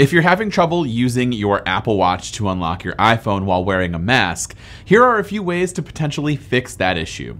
If you're having trouble using your Apple Watch to unlock your iPhone while wearing a mask, here are a few ways to potentially fix that issue.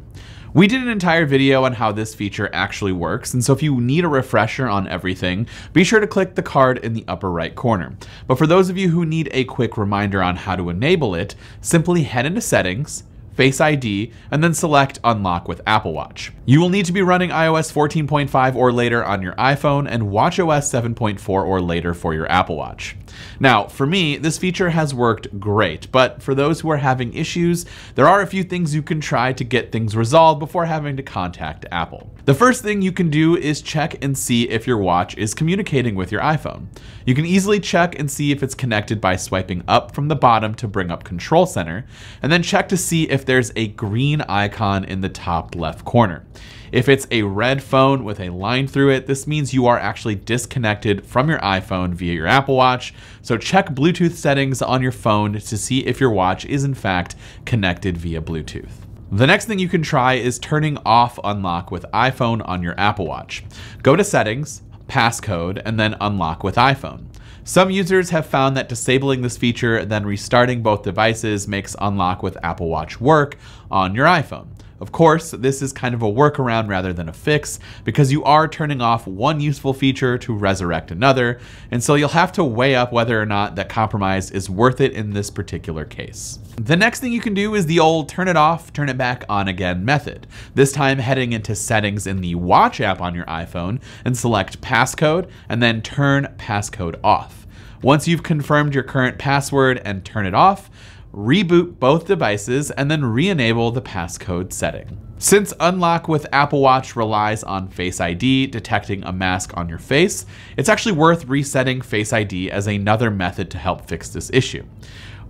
We did an entire video on how this feature actually works, and so if you need a refresher on everything, be sure to click the card in the upper right corner. But for those of you who need a quick reminder on how to enable it, simply head into Settings, Face ID, and then select Unlock with Apple Watch. You will need to be running iOS 14.5 or later on your iPhone and watchOS 7.4 or later for your Apple Watch. Now, for me, this feature has worked great, but for those who are having issues, there are a few things you can try to get things resolved before having to contact Apple. The first thing you can do is check and see if your watch is communicating with your iPhone. You can easily check and see if it's connected by swiping up from the bottom to bring up Control Center, and then check to see if there's a green icon in the top left corner. If it's a red phone with a line through it, this means you are actually disconnected from your iPhone via your Apple Watch. So check Bluetooth settings on your phone to see if your watch is in fact connected via Bluetooth. The next thing you can try is turning off unlock with iPhone on your Apple Watch. Go to settings, passcode, and then unlock with iPhone. Some users have found that disabling this feature, then restarting both devices makes unlock with Apple Watch work on your iPhone. Of course, this is kind of a workaround rather than a fix because you are turning off one useful feature to resurrect another, and so you'll have to weigh up whether or not that compromise is worth it in this particular case. The next thing you can do is the old turn it off, turn it back on again method. This time heading into settings in the watch app on your iPhone and select passcode and then turn passcode off. Once you've confirmed your current password and turn it off, reboot both devices, and then re-enable the passcode setting. Since Unlock with Apple Watch relies on Face ID detecting a mask on your face, it's actually worth resetting Face ID as another method to help fix this issue.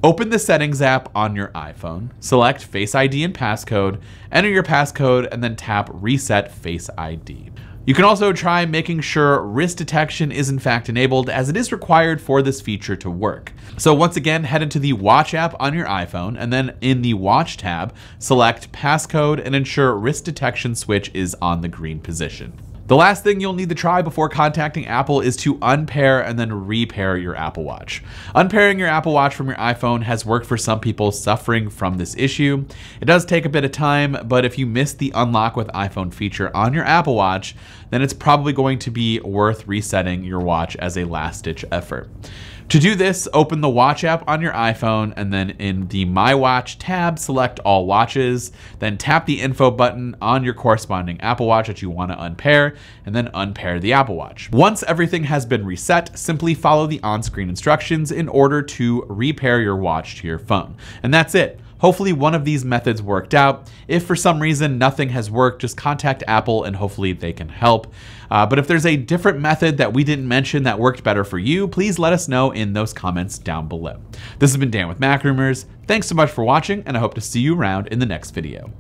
Open the Settings app on your iPhone, select Face ID and passcode, enter your passcode, and then tap Reset Face ID. You can also try making sure wrist detection is in fact enabled as it is required for this feature to work. So once again, head into the Watch app on your iPhone and then in the Watch tab, select passcode and ensure wrist detection switch is on the green position. The last thing you'll need to try before contacting Apple is to unpair and then repair your Apple Watch. Unpairing your Apple Watch from your iPhone has worked for some people suffering from this issue. It does take a bit of time, but if you miss the unlock with iPhone feature on your Apple Watch, then it's probably going to be worth resetting your watch as a last ditch effort. To do this, open the Watch app on your iPhone and then in the My Watch tab, select all watches, then tap the info button on your corresponding Apple Watch that you want to unpair, and then unpair the Apple Watch. Once everything has been reset, simply follow the on-screen instructions in order to repair your watch to your phone. And that's it. Hopefully one of these methods worked out. If for some reason nothing has worked, just contact Apple and hopefully they can help. Uh, but if there's a different method that we didn't mention that worked better for you, please let us know in those comments down below. This has been Dan with MacRumors. Thanks so much for watching, and I hope to see you around in the next video.